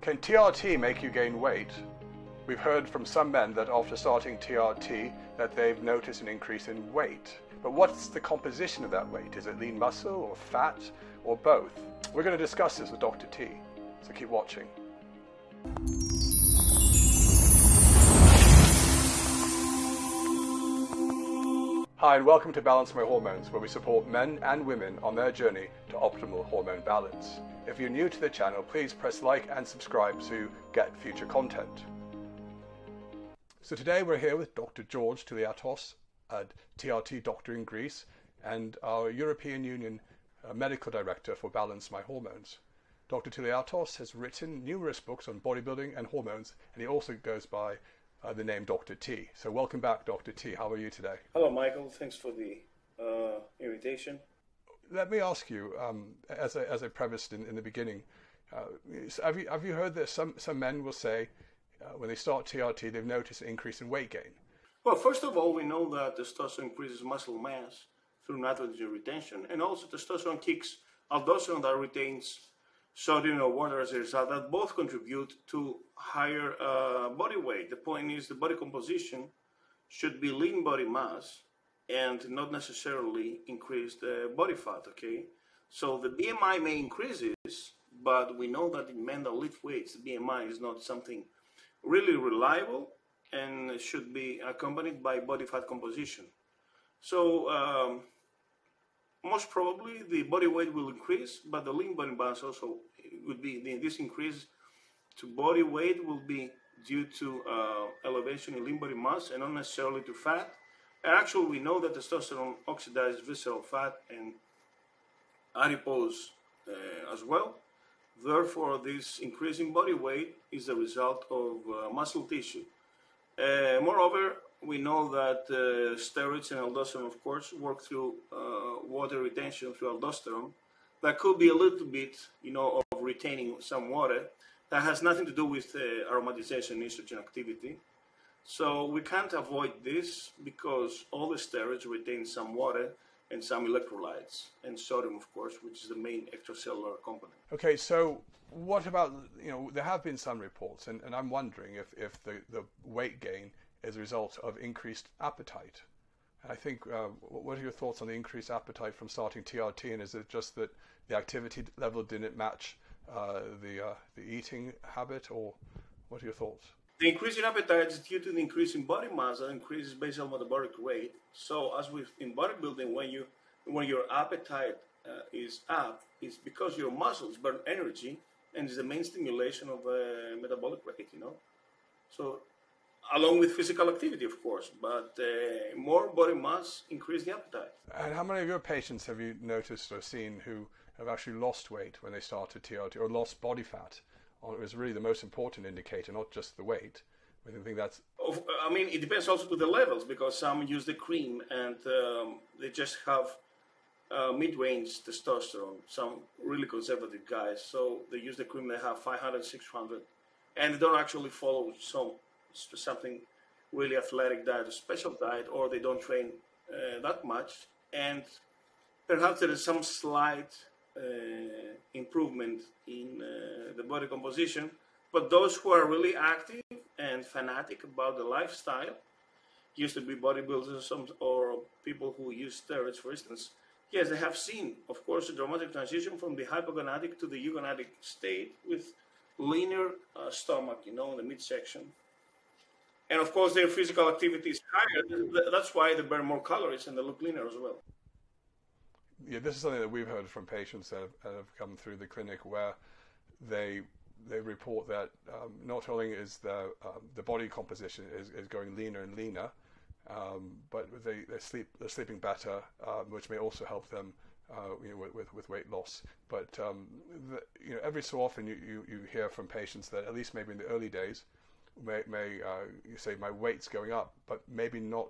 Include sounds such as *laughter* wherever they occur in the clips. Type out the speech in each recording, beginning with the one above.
Can TRT make you gain weight? We've heard from some men that after starting TRT that they've noticed an increase in weight. But what's the composition of that weight? Is it lean muscle or fat or both? We're going to discuss this with Dr. T. So keep watching. Hi, and welcome to Balance My Hormones, where we support men and women on their journey to optimal hormone balance. If you're new to the channel, please press like and subscribe to get future content. So today we're here with Dr. George Touliatos, a TRT doctor in Greece, and our European Union uh, medical director for Balance My Hormones. Dr. Touliatos has written numerous books on bodybuilding and hormones, and he also goes by uh, the name Dr. T. So welcome back, Dr. T. How are you today? Hello, Michael. Thanks for the uh, invitation. Let me ask you, um, as, I, as I premised in, in the beginning, uh, have, you, have you heard that some, some men will say uh, when they start TRT, they've noticed an increase in weight gain? Well, first of all, we know that testosterone increases muscle mass through nitrogen retention, and also testosterone kicks aldosterone that retains sodium or water as a result that both contribute to higher uh, body weight. The point is the body composition should be lean body mass and not necessarily increased uh, body fat, okay? So the BMI may increase this, but we know that in men that lift weights, the BMI is not something really reliable and should be accompanied by body fat composition. So um, most probably the body weight will increase, but the lean body mass also would be this increase to body weight will be due to uh, elevation in lean body mass and not necessarily to fat. And actually, we know that testosterone oxidizes visceral fat and adipose uh, as well. Therefore, this increase in body weight is a result of uh, muscle tissue. Uh, moreover, we know that uh, steroids and aldosterone, of course, work through uh, water retention through aldosterone. That could be a little bit, you know, retaining some water. That has nothing to do with uh, aromatization estrogen activity. So we can't avoid this because all the steroids retain some water and some electrolytes and sodium, of course, which is the main extracellular component. Okay, so what about, you know, there have been some reports, and, and I'm wondering if, if the, the weight gain is a result of increased appetite. I think, uh, what are your thoughts on the increased appetite from starting TRT? And is it just that the activity level didn't match uh, the uh, the eating habit, or what are your thoughts? The increase in appetite is due to the increase in body mass that increases basal metabolic rate. So, as with in bodybuilding, when you when your appetite uh, is up, it's because your muscles burn energy, and it's the main stimulation of uh, metabolic rate. You know, so along with physical activity, of course, but uh, more body mass increase the appetite. And how many of your patients have you noticed or seen who have actually lost weight when they started TRT or lost body fat? It was really the most important indicator, not just the weight. I think that's. I mean, it depends also to the levels because some use the cream and um, they just have uh, mid-range testosterone. Some really conservative guys, so they use the cream. They have 500, 600, and they don't actually follow some something really athletic diet, a special diet, or they don't train uh, that much, and perhaps there is some slight improvement in uh, the body composition. But those who are really active and fanatic about the lifestyle, used to be bodybuilders or people who use steroids, for instance, yes, they have seen, of course, a dramatic transition from the hypogonadic to the eugonadic state with leaner uh, stomach, you know, in the midsection, and of course, their physical activity is higher. That's why they burn more calories and they look leaner as well. Yeah, this is something that we've heard from patients that have, that have come through the clinic where they they report that um, not only is the um, the body composition is, is going leaner and leaner, um, but they, they sleep they're sleeping better, um, which may also help them uh, you know, with, with, with weight loss. But um, the, you know every so often you, you, you hear from patients that at least maybe in the early days may, may uh, you say my weight's going up, but maybe not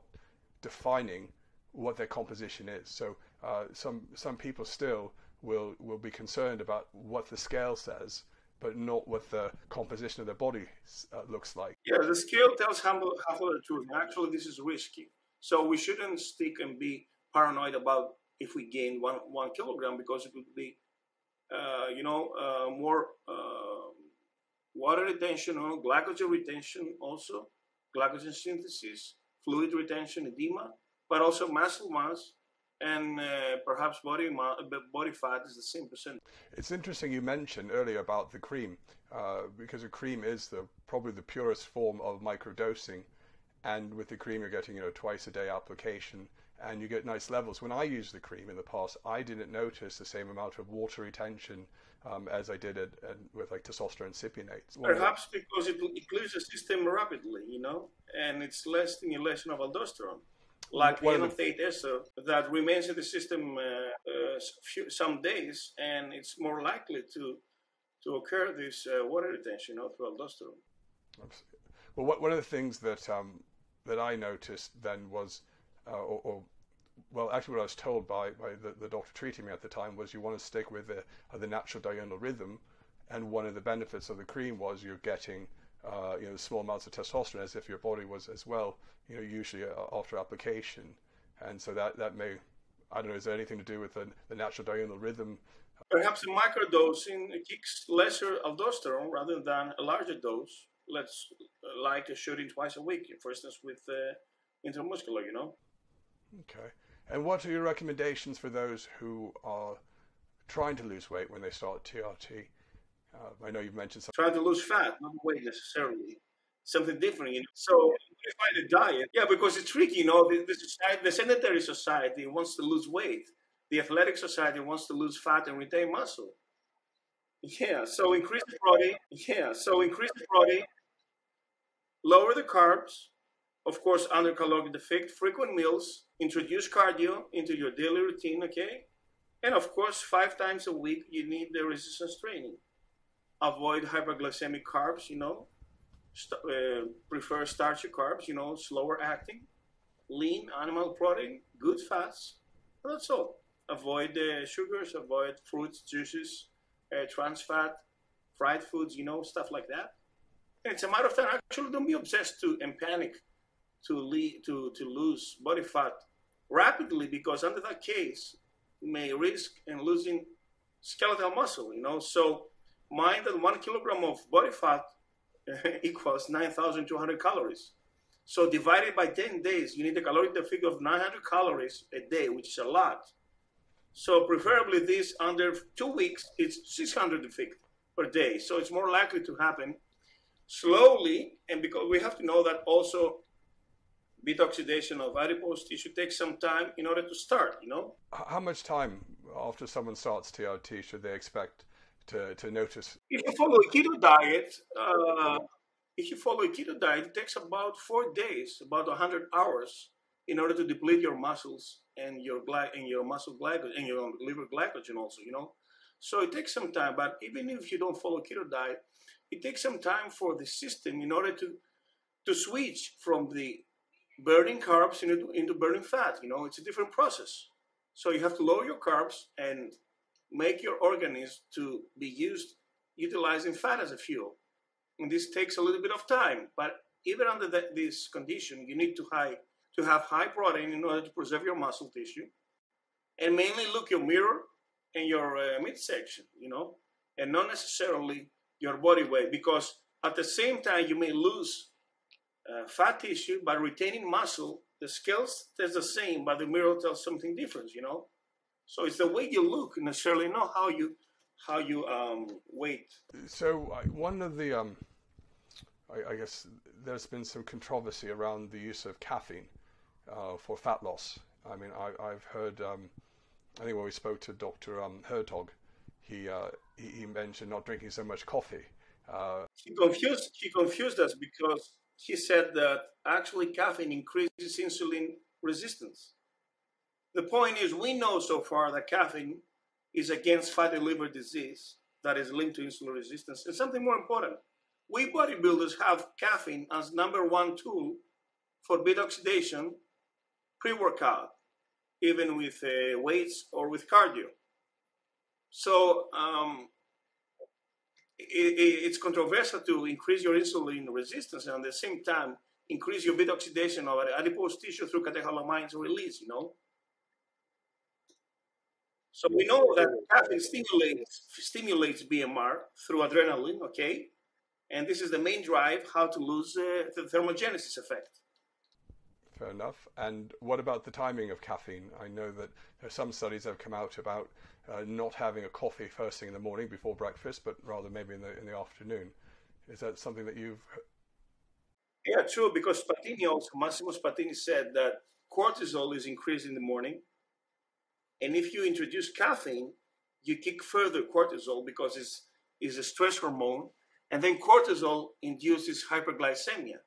defining what their composition is. So uh, some some people still will will be concerned about what the scale says, but not what the composition of their body uh, looks like. Yeah, the scale tells half, of the truth. Actually, this is risky. So we shouldn't stick and be paranoid about if we gain one one kilogram because it would be, uh, you know, uh, more uh, water retention or glycogen retention also, glycogen synthesis, fluid retention, edema, but also muscle mass and uh, perhaps body body fat is the same percent. It's interesting you mentioned earlier about the cream uh, because a cream is the probably the purest form of microdosing, and with the cream you're getting you know twice a day application and you get nice levels. When I used the cream in the past, I didn't notice the same amount of water retention um, as I did it with like testosterone cypionates. Perhaps because it, it clears the system rapidly, you know, and it's less stimulation of aldosterone like enanthate ester that remains in the system uh, uh, few, some days, and it's more likely to to occur this uh, water retention of aldosterone. Well, what, one of the things that um, that I noticed then was, uh, or, or, well, actually, what I was told by, by the, the, doctor treating me at the time was you want to stick with the, the natural diurnal rhythm, and one of the benefits of the cream was you're getting uh, you know, small amounts of testosterone as if your body was as well, you know, usually uh, after application. And so that, that may, I don't know, is there anything to do with the, the natural diurnal rhythm? Perhaps a microdosing kicks lesser aldosterone rather than a larger dose. Let's uh, like a shooting twice a week, for instance, with uh, intramuscular, you know. Okay. And what are your recommendations for those who are trying to lose weight when they start TRT? Uh, I know you've mentioned something. Trying to lose fat, not weight necessarily. Something different, you know. So if I a diet, yeah, because it's tricky, you know. The, the, society, the sedentary society wants to lose weight. The athletic society wants to lose fat and retain muscle. Yeah, so increase the protein. Yeah, so increase the protein. Lower the carbs. Of course, under caloric deficit, frequent meals. Introduce cardio into your daily routine. Okay, and of course, five times a week you need the resistance training avoid hyperglycemic carbs, you know, St- uh, prefer starchy carbs, you know, slower acting, lean animal protein, good fats. That's all. Avoid the uh, sugars, avoid fruits, juices, uh, trans fat, fried foods, you know, stuff like that. And it's a matter of time. Actually, don't be obsessed to and panic to to to lose body fat rapidly because under that case, you may risk in losing skeletal muscle. You know, so mind that one kilogram of body fat *laughs* equals 9,200 calories. So divided by 10 days, you need a caloric deficit of 900 calories a day, which is a lot. So preferably this under two weeks, it's 600 deficit per day. So it's more likely to happen slowly. And because we have to know that also beta oxidation of adipose tissue takes some time in order to start, you know? How much time after someone starts TRT should they expect to, to notice? If you follow a keto diet, uh, if you follow a keto diet, it takes about four days, about 100 hours, in order to deplete your muscles and your gly- and your muscle glycogen and your liver glycogen also. You know, so it takes some time. But even if you don't follow keto diet, it takes some time for the system in order to to switch from the burning carbs into, into burning fat. You know, it's a different process. So you have to lower your carbs and make your organism to be used utilizing fat as a fuel. And this takes a little bit of time, but even under the, this condition, you need to high to have high protein in order to preserve your muscle tissue, and mainly look your mirror and your uh, midsection, you know, and not necessarily your body weight, because at the same time you may lose uh, fat tissue by retaining muscle. The scales test the same, but the mirror tells something different, you know. So it's the way you look, necessarily not how you how you um, wait. So one of the um, I, I, guess there's been some controversy around the use of caffeine uh, for fat loss. I mean, I, have heard. Um, I think when we spoke to Dr. Um, Hertoghe, he, uh, he, he mentioned not drinking so much coffee. Uh, he confused he confused us because he said that actually caffeine increases insulin resistance. The point is, we know so far that caffeine is against fatty liver disease that is linked to insulin resistance. And something more important, we bodybuilders have caffeine as number one tool for beta oxidation pre-workout, even with uh, weights or with cardio. So um, it, it's controversial to increase your insulin resistance and at the same time increase your beta oxidation of adipose tissue through catecholamines release, you know. So we know that caffeine stimulates stimulates BMR through adrenaline, okay? And this is the main drive how to lose uh, the thermogenesis effect. Fair enough. And what about the timing of caffeine? I know that there are some studies that have come out about uh, not having a coffee first thing in the morning before breakfast, but rather maybe in the in the afternoon. Is that something that you've? Yeah, true. Because Spattini also Massimo Spattini said that cortisol is increased in the morning, and if you introduce caffeine, you kick further cortisol because it's is a stress hormone, and then cortisol induces hyperglycemia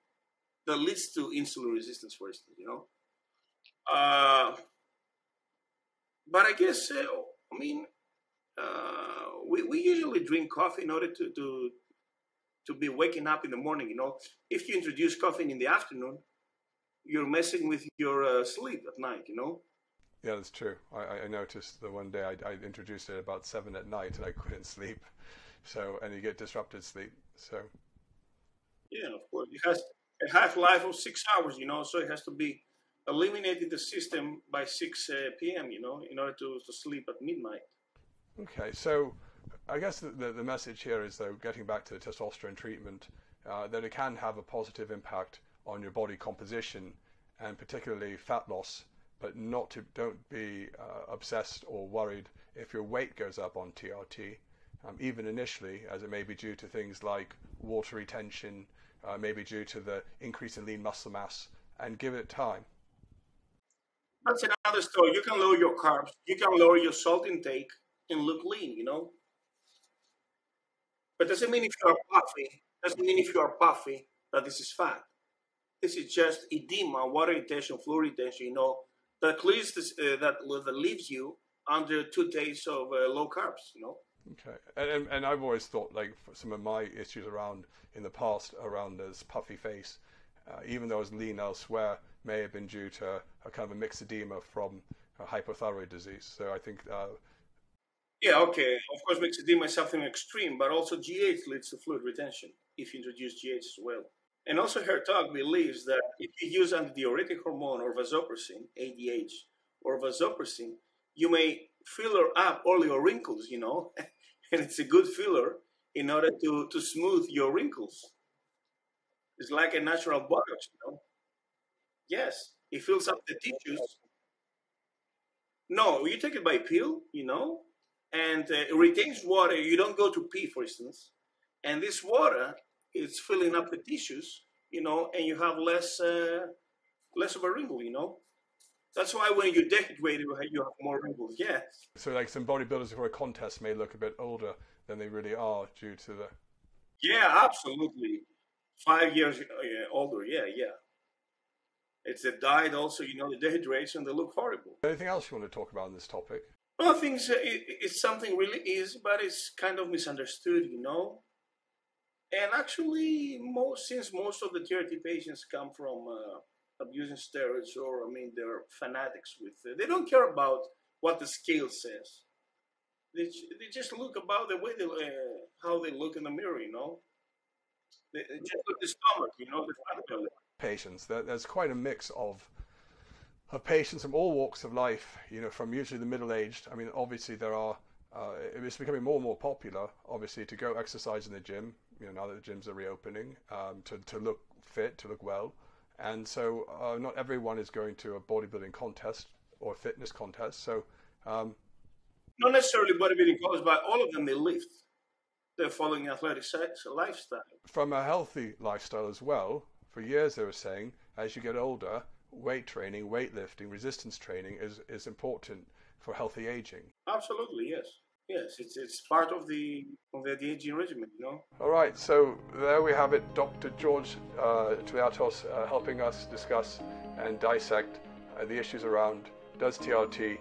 that leads to insulin resistance, for instance. You know, uh, but I guess uh, I mean uh, we we usually drink coffee in order to to to be waking up in the morning. You know, if you introduce caffeine in the afternoon, you're messing with your uh, sleep at night. You know. Yeah, that's true. I, I noticed the one day I, I introduced it about seven at night and I couldn't sleep. So, and you get disrupted sleep. So, yeah, of course, it has a half life of six hours, you know, so it has to be eliminated the system by 6 uh, p.m., you know, in order to, to sleep at midnight. Okay, so I guess the, the, the message here is, though, getting back to the testosterone treatment, uh, that it can have a positive impact on your body composition and particularly fat loss, but not to don't be uh, obsessed or worried if your weight goes up on TRT, um, even initially, as it may be due to things like water retention, uh, maybe due to the increase in lean muscle mass, and give it time. That's another story. You can lower your carbs, you can lower your salt intake, and look lean. You know. But doesn't mean if you are puffy. Doesn't mean if you are puffy that this is fat. This is just edema, water retention, fluid retention. You know, that clears this, uh, that that leaves you under two days of uh, low carbs. You know. Okay, and, and I've always thought like some of my issues around in the past around this puffy face, uh, even though I was lean elsewhere, may have been due to a kind of a myxedema from a hypothyroid disease. So I think. Uh, yeah, okay. Of course, myxedema is something extreme, but also GH leads to fluid retention if you introduce GH as well. And also, Hertoghe believes that if you use antidiuretic hormone or vasopressin, ADH, or vasopressin, you may filler up all your wrinkles, you know, *laughs* and it's a good filler in order to, to smooth your wrinkles. It's like a natural botox, you know. Yes, it fills up the tissues. No, you take it by pill, you know, and uh, it retains water. You don't go to pee, for instance, and this water is filling up the tissues, you know, and you have less uh, less of a wrinkle, you know. That's why when you dehydrate, you have more wrinkles. Yes. So, like some bodybuilders before a contest may look a bit older than they really are due to the. Yeah, absolutely. Five years uh, older. Yeah, yeah. It's the diet, also. You know, the dehydration. They look horrible. Anything else you want to talk about on this topic? Well, I think it's, it's something really easy, but it's kind of misunderstood. You know. And actually, most since most of the TRT patients come from uh, abusing steroids or I mean they're fanatics with it. They don't care about what the scale says. They, they just look about the way they uh, how they look in the mirror, you know. They, they just look the stomach, you know, the. Patients, there's quite a mix of of patients from all walks of life. You know, from usually the middle aged. I mean, obviously there are. Uh, it's becoming more and more popular, obviously, to go exercise in the gym. You know, now that the gyms are reopening, um, to to look fit, to look well. And so uh, not everyone is going to a bodybuilding contest or a fitness contest. So um, not necessarily bodybuilding contest, but all of them they lift. They're following athletic lifestyle. From a healthy lifestyle as well. For years they were saying as you get older, weight training, weightlifting, resistance training is, is important for healthy aging. Absolutely, yes. Yes, it's, it's part of the of the aging regimen, you know. All right, so there we have it, Dr. George uh, Touliatos uh, helping us discuss and dissect uh, the issues around does TRT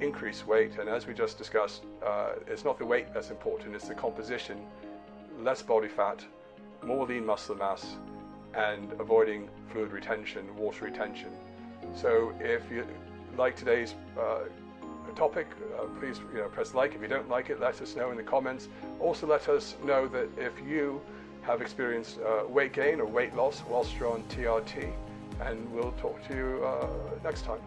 increase weight, and as we just discussed, uh, it's not the weight that's important; it's the composition, less body fat, more lean muscle mass, and avoiding fluid retention, water retention. So if you like today's uh, topic, uh, please you know, press like. If you don't like it, let us know in the comments. Also, let us know that if you have experienced uh, weight gain or weight loss whilst you're on TRT, and we'll talk to you uh, next time.